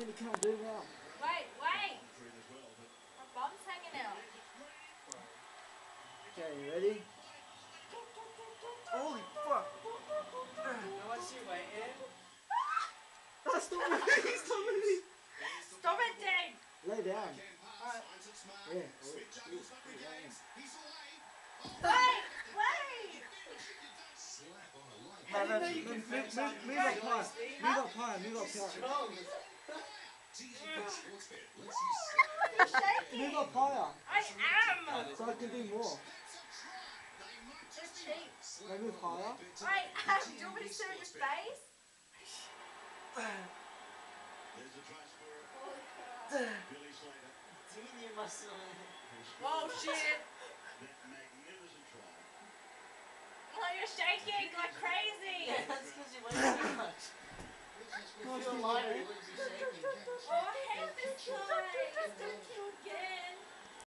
many can I do now? Wait, wait! My bum's hanging out. Okay, you ready? Holy fuck! What's you waiting? Ah, stop moving! Stop moving! Stop it, Dave! Lay down. Alright. Yeah. oh, yeah, put it down. Wait, wait! No, no, move, move, move, move up higher. Move up higher, move up higher. Strong. You're shaking! Move up higher. I am! So I can do more. You're cheap. No, move higher. Wait, um, do you want me to show your face? Senior muscle. Oh shit! Oh, you're shaking like crazy! Yeah, that's because you weigh too much. You feel lighter,